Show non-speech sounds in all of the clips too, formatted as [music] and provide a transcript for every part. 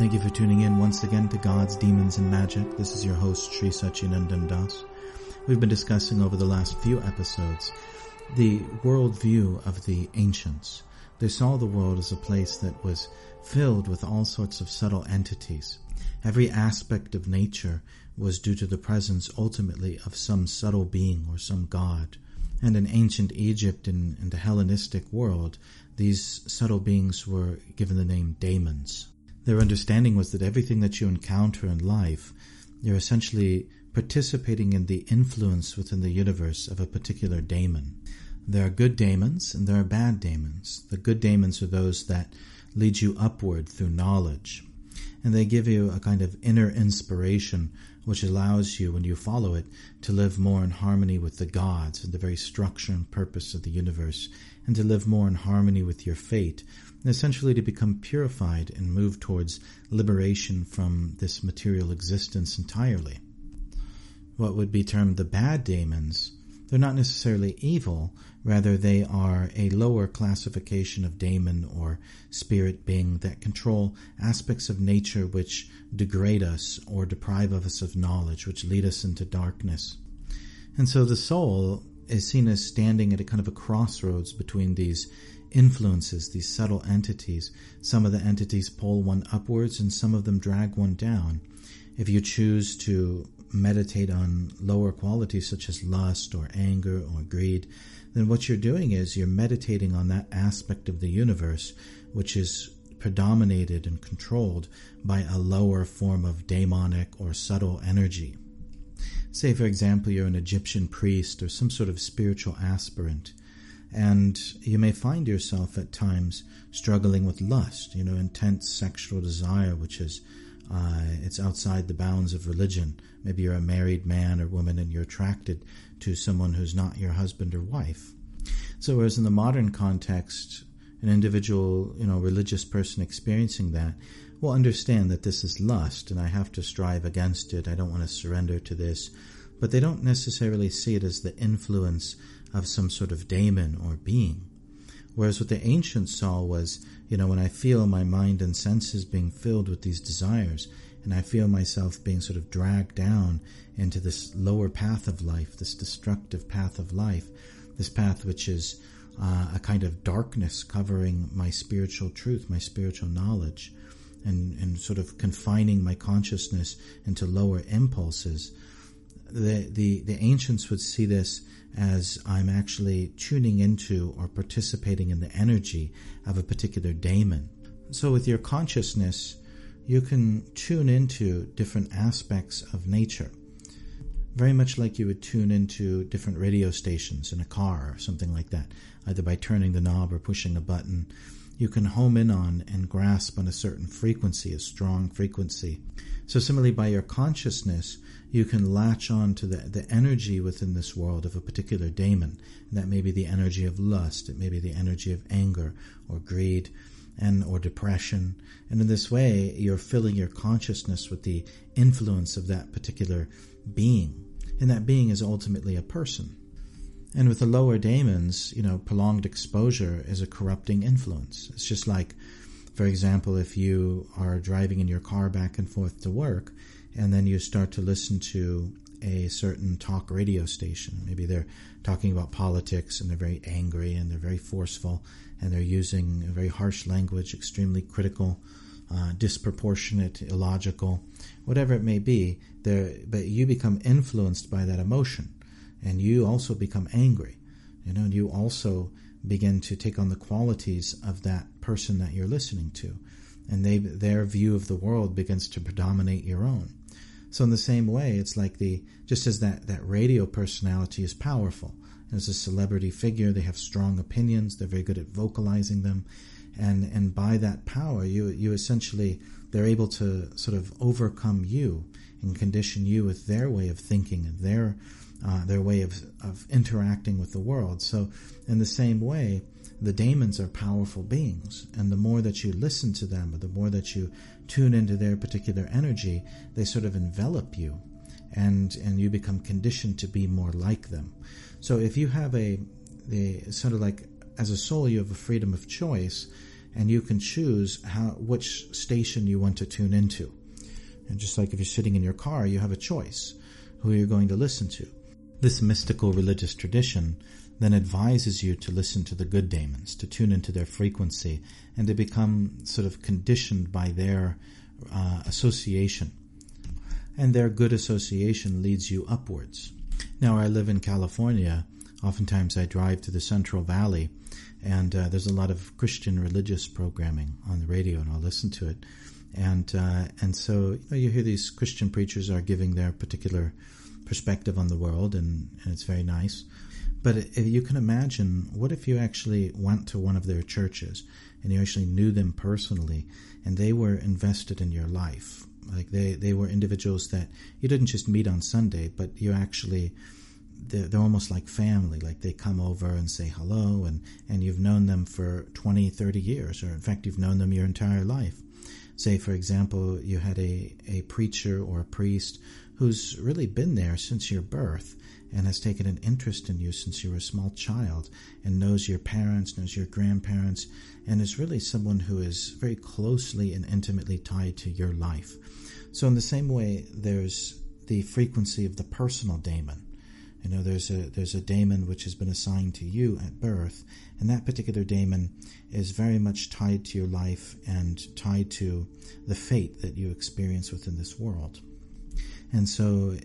Thank you for tuning in once again to Gods, Demons, and Magic. This is your host, Sri Sacinandana Das. We've been discussing over the last few episodes the worldview of the ancients. They saw the world as a place that was filled with all sorts of subtle entities. Every aspect of nature was due to the presence ultimately of some subtle being or some god. And in ancient Egypt and in the Hellenistic world, these subtle beings were given the name daemons. Their understanding was that everything that you encounter in life, you're essentially participating in the influence within the universe of a particular daemon. There are good daemons and there are bad daemons. The good daemons are those that lead you upward through knowledge. And they give you a kind of inner inspiration which allows you, when you follow it, to live more in harmony with the gods and the very structure and purpose of the universe, and to live more in harmony with your fate, essentially to become purified and move towards liberation from this material existence entirely. What would be termed the bad daemons, they're not necessarily evil, rather they are a lower classification of daemon or spirit being that control aspects of nature which degrade us or deprive us of knowledge, which lead us into darkness. And so the soul is seen as standing at a kind of a crossroads between these influences, these subtle entities. Some of the entities pull one upwards and some of them drag one down. If you choose to meditate on lower qualities such as lust or anger or greed, then what you're doing is you're meditating on that aspect of the universe which is predominated and controlled by a lower form of demonic or subtle energy. Say, for example, you're an Egyptian priest or some sort of spiritual aspirant, and you may find yourself at times struggling with lust, you know, intense sexual desire, which is uh, it's outside the bounds of religion. Maybe you're a married man or woman and you're attracted to someone who's not your husband or wife. So, whereas in the modern context, an individual, you know, religious person experiencing that will understand that this is lust and I have to strive against it. I don't want to surrender to this. But they don't necessarily see it as the influence of some sort of daemon or being. Whereas what the ancients saw was, you know, when I feel my mind and senses being filled with these desires, and I feel myself being sort of dragged down into this lower path of life, this destructive path of life, this path which is uh, a kind of darkness covering my spiritual truth, my spiritual knowledge, and, and sort of confining my consciousness into lower impulses. The, the, the ancients would see this as I'm actually tuning into or participating in the energy of a particular daemon. So, with your consciousness, you can tune into different aspects of nature, very much like you would tune into different radio stations in a car or something like that, either by turning the knob or pushing a button. You can home in on and grasp on a certain frequency, a strong frequency. So, similarly, by your consciousness, you can latch on to the, the energy within this world of a particular daemon. That may be the energy of lust, it may be the energy of anger or greed and or depression. And in this way, you're filling your consciousness with the influence of that particular being. And that being is ultimately a person. And with the lower daemons, you know, prolonged exposure is a corrupting influence. It's just like, for example, if you are driving in your car back and forth to work, and then you start to listen to a certain talk radio station. Maybe they're talking about politics and they're very angry and they're very forceful and they're using very harsh language, extremely critical, uh, disproportionate, illogical, whatever it may be. There, but you become influenced by that emotion, and you also become angry. You know, and you also begin to take on the qualities of that person that you're listening to, and they their view of the world begins to predominate your own. So in the same way, it's like the just as that that radio personality is powerful as a celebrity figure, they have strong opinions. They're very good at vocalizing them, and and by that power, you you essentially they're able to sort of overcome you and condition you with their way of thinking and their uh, their way of of interacting with the world. So in the same way, the daemons are powerful beings, and the more that you listen to them, or the more that you tune into their particular energy, they sort of envelop you, and and you become conditioned to be more like them. So if you have a the sort of like as a soul, you have a freedom of choice, and you can choose how which station you want to tune into. And just like if you're sitting in your car, you have a choice who you're going to listen to. This mystical religious tradition then advises you to listen to the good daemons, to tune into their frequency, and to become sort of conditioned by their uh, association. And their good association leads you upwards. Now, I live in California. Oftentimes, I drive to the Central Valley, and uh, there's a lot of Christian religious programming on the radio, and I'll listen to it. And uh, and so you, know, you hear these Christian preachers are giving their particular perspective on the world, and, and it's very nice. But you can imagine, what if you actually went to one of their churches and you actually knew them personally and they were invested in your life? Like they, they were individuals that you didn't just meet on Sunday, but you actually, they're, they're almost like family. Like they come over and say hello and, and you've known them for 20, 30 years, or in fact, you've known them your entire life. Say, for example, you had a, a preacher or a priest who's really been there since your birth and has taken an interest in you since you were a small child and knows your parents, knows your grandparents, and is really someone who is very closely and intimately tied to your life. So, in the same way, there's the frequency of the personal daemon. You know, there's a there's a daemon which has been assigned to you at birth, and that particular daemon is very much tied to your life and tied to the fate that you experience within this world. And so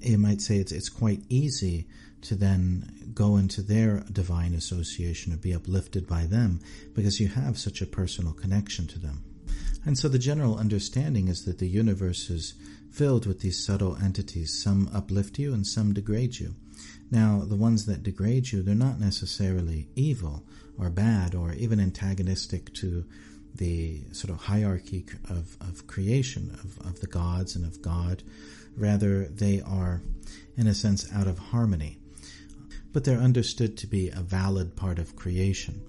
you might say it's, it's quite easy to then go into their divine association or be uplifted by them because you have such a personal connection to them. And so the general understanding is that the universe is filled with these subtle entities. Some uplift you and some degrade you. Now, the ones that degrade you, they're not necessarily evil or bad or even antagonistic to the sort of hierarchy of, of creation, of, of the gods and of God. Rather, they are, in a sense, out of harmony. But they're understood to be a valid part of creation.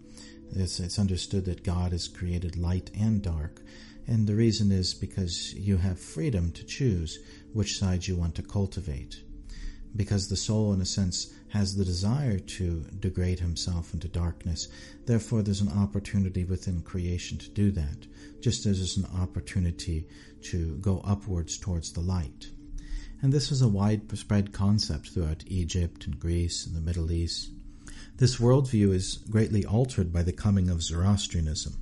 It's, it's understood that God has created light and dark, and the reason is because you have freedom to choose which side you want to cultivate. Because the soul, in a sense, has the desire to degrade himself into darkness. Therefore, there's an opportunity within creation to do that, just as there's an opportunity to go upwards towards the light. And this was a widespread concept throughout Egypt and Greece and the Middle East. This worldview is greatly altered by the coming of Zoroastrianism.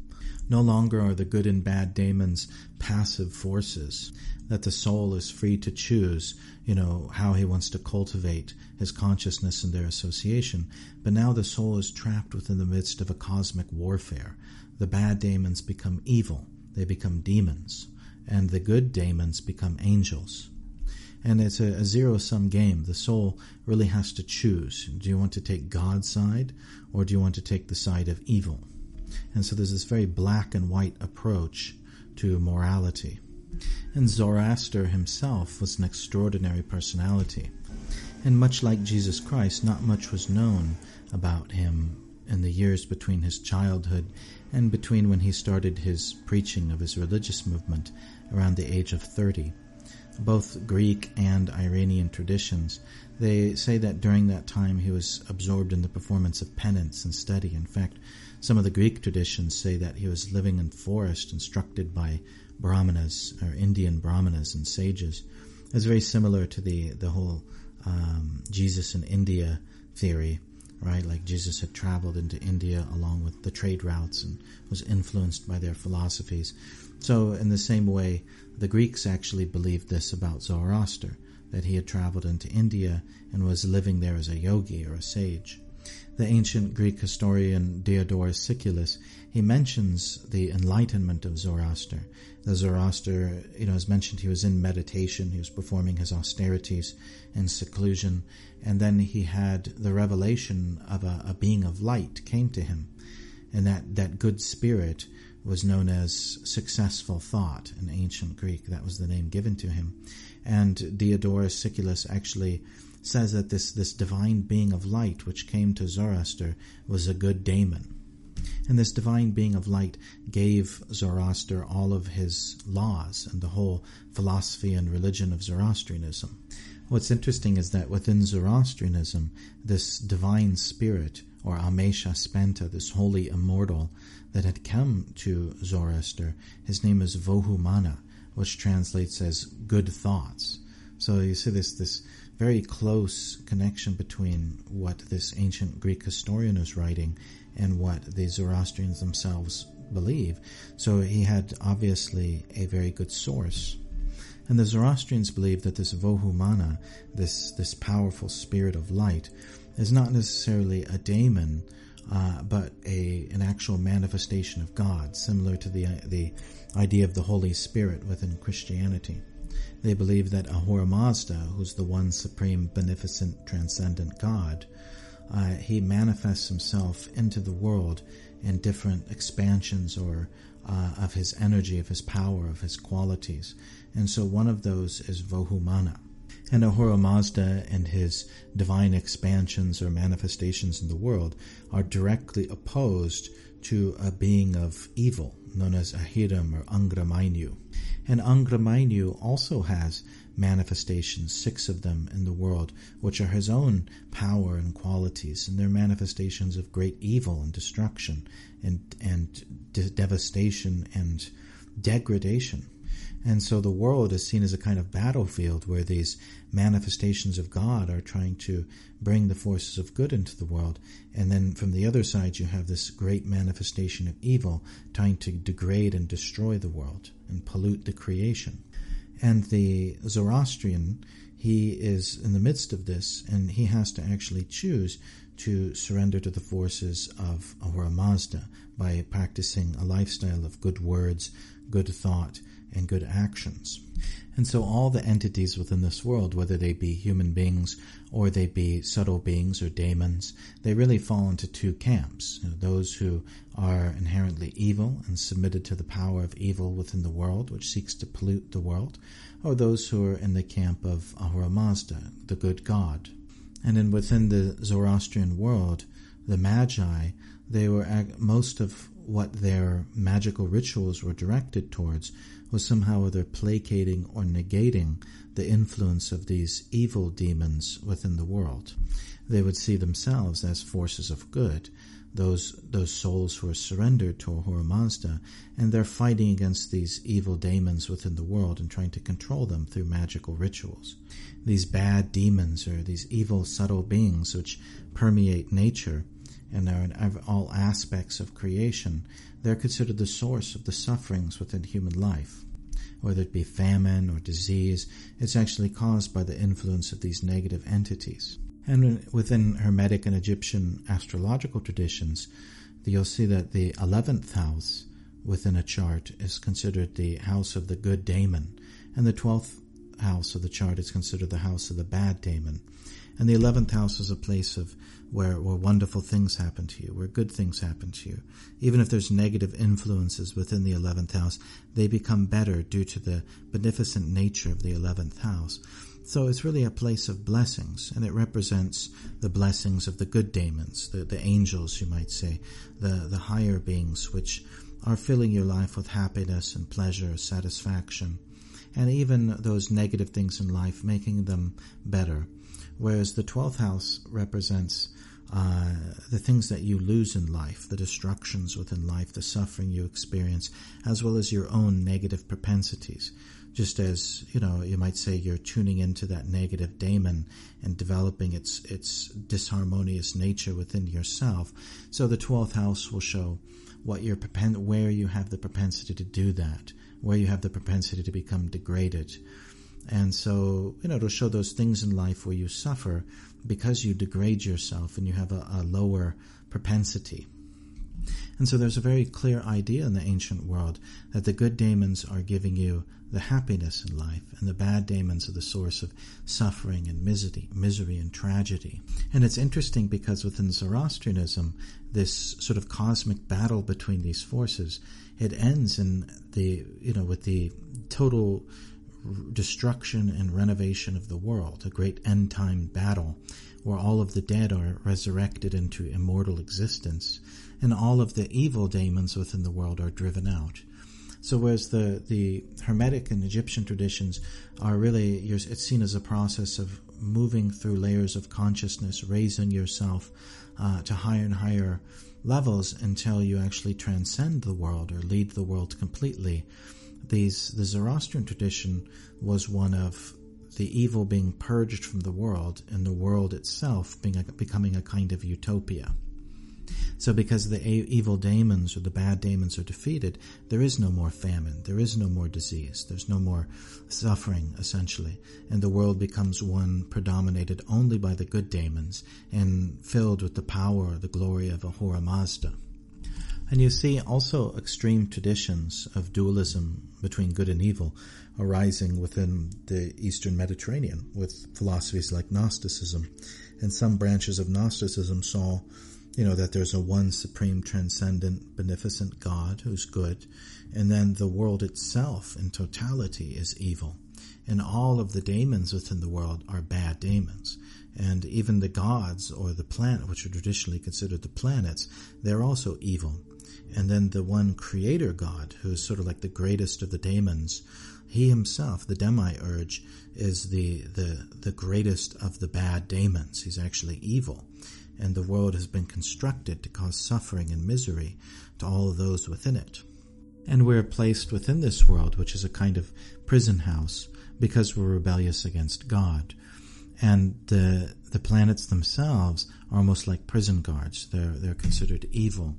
No longer are the good and bad daemons passive forces, that the soul is free to choose, you know, how he wants to cultivate his consciousness in their association. But now the soul is trapped within the midst of a cosmic warfare. The bad daemons become evil, they become demons, and the good daemons become angels. And it's a, a zero sum game. The soul really has to choose. Do you want to take God's side or do you want to take the side of evil? And so there's this very black and white approach to morality. And Zoroaster himself was an extraordinary personality. And much like Jesus Christ, not much was known about him in the years between his childhood and between when he started his preaching of his religious movement around the age of 30. Both Greek and Iranian traditions, they say that during that time he was absorbed in the performance of penance and study. In fact, some of the Greek traditions say that he was living in forest instructed by brahmanas or Indian brahmanas and sages. It's very similar to the the whole um, Jesus in India theory, right? Like Jesus had traveled into India along with the trade routes and was influenced by their philosophies. So, in the same way, the Greeks actually believed this about Zoroaster that he had traveled into India and was living there as a yogi or a sage the ancient Greek historian Diodorus Siculus, he mentions the enlightenment of Zoroaster. The Zoroaster, you know, as mentioned, he was in meditation, he was performing his austerities in seclusion, and then he had the revelation of a, a being of light came to him. And that, that good spirit was known as successful thought in ancient Greek. That was the name given to him. And Diodorus Siculus actually says that this, this divine being of light which came to Zoroaster was a good daemon. And this divine being of light gave Zoroaster all of his laws and the whole philosophy and religion of Zoroastrianism. What's interesting is that within Zoroastrianism, this divine spirit or Amesha Spenta, this holy immortal that had come to Zoroaster, his name is Vohu Manah, which translates as good thoughts. So you see this this very close connection between what this ancient Greek historian is writing and what the Zoroastrians themselves believe. So he had obviously a very good source. And the Zoroastrians believe that this Vohu Manah, this this powerful spirit of light, is not necessarily a daemon, uh, but a an actual manifestation of God, similar to the the idea of the Holy Spirit within Christianity. They believe that Ahura Mazda, who's the one supreme, beneficent, transcendent God, uh, he manifests himself into the world in different expansions or uh, of his energy, of his power, of his qualities. And so one of those is Vohu Manah. And Ahura Mazda and his divine expansions or manifestations in the world are directly opposed to a being of evil known as Ahriman or Angra Mainyu. And Angra Mainyu also has manifestations, six of them in the world, which are his own power and qualities, and they're manifestations of great evil and destruction and, and de- devastation and degradation. And so the world is seen as a kind of battlefield where these manifestations of God are trying to bring the forces of good into the world. And then from the other side, you have this great manifestation of evil trying to degrade and destroy the world and pollute the creation. And the Zoroastrian, he is in the midst of this and he has to actually choose to surrender to the forces of Ahura Mazda by practicing a lifestyle of good words, good thought, and good actions. And so all the entities within this world, whether they be human beings or they be subtle beings or daemons, they really fall into two camps. You know, those who are inherently evil and submitted to the power of evil within the world, which seeks to pollute the world, or those who are in the camp of Ahura Mazda, the good God. And then within the Zoroastrian world, the Magi, they were most of what their magical rituals were directed towards was somehow either placating or negating the influence of these evil demons within the world. They would see themselves as forces of good, those those souls who are surrendered to Ahura Mazda, and they're fighting against these evil demons within the world and trying to control them through magical rituals. These bad demons or these evil subtle beings which permeate nature and are in all aspects of creation, they're considered the source of the sufferings within human life. Whether it be famine or disease, it's actually caused by the influence of these negative entities. And within Hermetic and Egyptian astrological traditions, you'll see that the 11th house within a chart is considered the house of the good daemon, and the 12th house of the chart is considered the house of the bad daemon. And the 11th house is a place of where, where wonderful things happen to you, where good things happen to you. Even if there's negative influences within the 11th house, they become better due to the beneficent nature of the 11th house. So it's really a place of blessings, and it represents the blessings of the good daemons, the, the angels, you might say, the, the higher beings, which are filling your life with happiness and pleasure, satisfaction, and even those negative things in life, making them better. Whereas the 12th house represents uh, the things that you lose in life, the destructions within life, the suffering you experience, as well as your own negative propensities. Just as, you know, you might say you're tuning into that negative daemon and developing its, its disharmonious nature within yourself. So the 12th house will show what your where you have the propensity to do that, where you have the propensity to become degraded. And so, you know, it'll show those things in life where you suffer because you degrade yourself and you have a, a lower propensity. And so there's a very clear idea in the ancient world that the good daemons are giving you the happiness in life, and the bad daemons are the source of suffering and misery, misery and tragedy. And it's interesting because within Zoroastrianism, this sort of cosmic battle between these forces, it ends in the, you know, with the total destruction and renovation of the world, a great end time battle where all of the dead are resurrected into immortal existence and all of the evil daemons within the world are driven out. So whereas the, the Hermetic and Egyptian traditions are really, it's seen as a process of moving through layers of consciousness, raising yourself uh, to higher and higher levels until you actually transcend the world or lead the world completely. These the Zoroastrian tradition was one of the evil being purged from the world and the world itself being a, becoming a kind of utopia. So, because the evil daemons or the bad daemons are defeated, there is no more famine, there is no more disease, there's no more suffering, essentially, and the world becomes one predominated only by the good daemons and filled with the power, the glory of Ahura Mazda. And you see also extreme traditions of dualism between good and evil arising within the Eastern Mediterranean with philosophies like Gnosticism. And some branches of Gnosticism saw you know, that there's a one supreme, transcendent, beneficent God who's good, and then the world itself in totality is evil. And all of the daemons within the world are bad daemons. And even the gods or the planet, which are traditionally considered the planets, they're also evil. And then the one creator God, who is sort of like the greatest of the daemons, he himself, the demiurge, is the, the, the greatest of the bad daemons. He's actually evil and the world has been constructed to cause suffering and misery to all those within it. And we're placed within this world, which is a kind of prison house, because we're rebellious against God. And the the planets themselves are almost like prison guards. They're they're considered evil,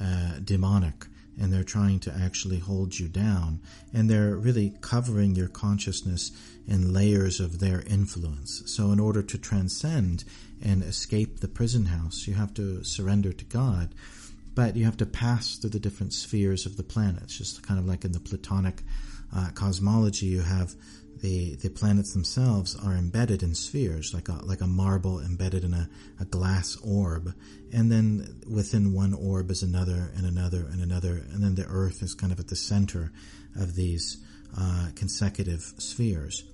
uh, demonic, and they're trying to actually hold you down. And they're really covering your consciousness in layers of their influence. So, in order to transcend and escape the prison house, you have to surrender to God. But you have to pass through the different spheres of the planets, just kind of like in the Platonic uh, cosmology, you have the the planets themselves are embedded in spheres, like a like a marble embedded in a, a glass orb, and then within one orb is another and another and another, and then the Earth is kind of at the center of these uh, consecutive spheres,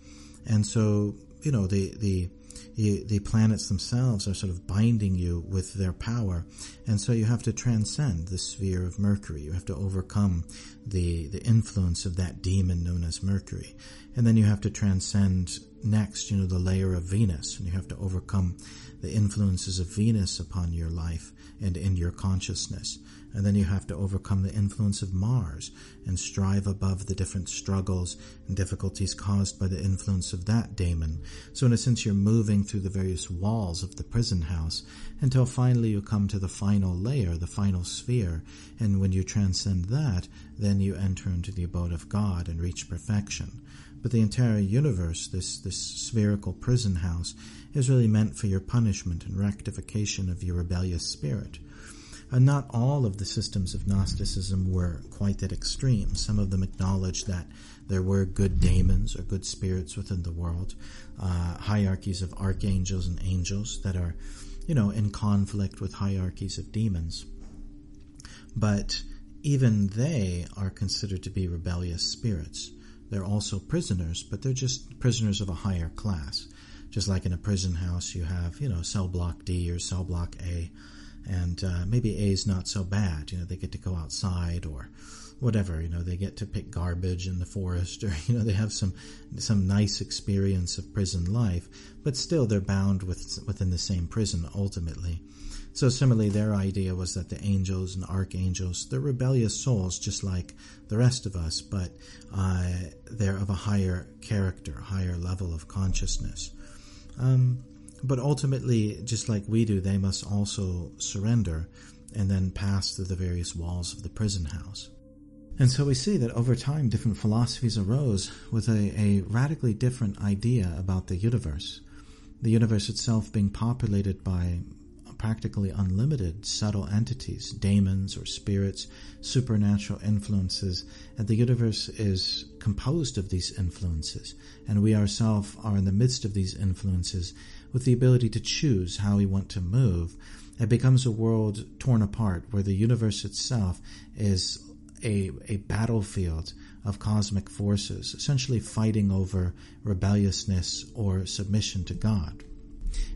and so you know the the the, the planets themselves are sort of binding you with their power. And so you have to transcend the sphere of Mercury. You have to overcome the, the influence of that demon known as Mercury. And then you have to transcend next, you know, the layer of Venus, and you have to overcome the influences of Venus upon your life and in your consciousness. And then you have to overcome the influence of Mars and strive above the different struggles and difficulties caused by the influence of that daemon. So in a sense, you're moving through the various walls of the prison house until finally you come to the final layer, the final sphere. And when you transcend that, then you enter into the abode of God and reach perfection. But the entire universe, this, this spherical prison house, is really meant for your punishment and rectification of your rebellious spirit. And not all of the systems of Gnosticism were quite that extreme. Some of them acknowledged that there were good daemons or good spirits within the world, uh, hierarchies of archangels and angels that are, you know, in conflict with hierarchies of demons. But even they are considered to be rebellious spirits. They're also prisoners, but they're just prisoners of a higher class. Just like in a prison house, you have, you know, cell block D or cell block A and uh, maybe A is not so bad. You know, they get to go outside or whatever. You know, they get to pick garbage in the forest, or [laughs] you know, they have some some nice experience of prison life. But still, they're bound with within the same prison ultimately. So similarly, their idea was that the angels and archangels, they're rebellious souls just like the rest of us, but uh, they're of a higher character, higher level of consciousness. Um, but ultimately, just like we do, they must also surrender and then pass through the various walls of the prison house. And so we see that over time, different philosophies arose with a, a radically different idea about the universe. The universe itself being populated by practically unlimited subtle entities, daemons or spirits, supernatural influences, and the universe is composed of these influences, and we ourselves are in the midst of these influences with the ability to choose how we want to move, it becomes a world torn apart where the universe itself is a, a battlefield of cosmic forces, essentially fighting over rebelliousness or submission to God.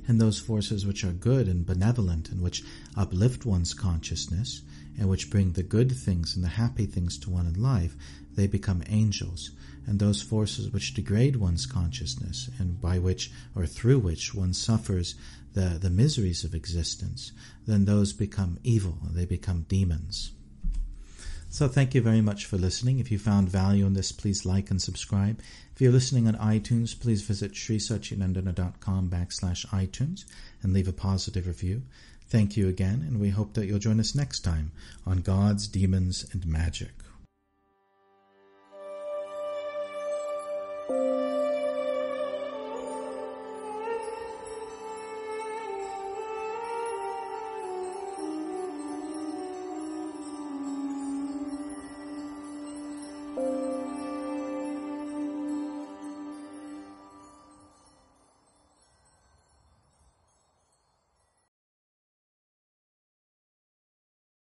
And those forces which are good and benevolent and which uplift one's consciousness and which bring the good things and the happy things to one in life, they become angels. And those forces which degrade one's consciousness and by which or through which one suffers the, the miseries of existence, then those become evil. And they become demons. So thank you very much for listening. If you found value in this, please like and subscribe. If you're listening on iTunes, please visit srisacinandana.com backslash iTunes and leave a positive review. Thank you again, and we hope that you'll join us next time on Gods, Demons, and Magic.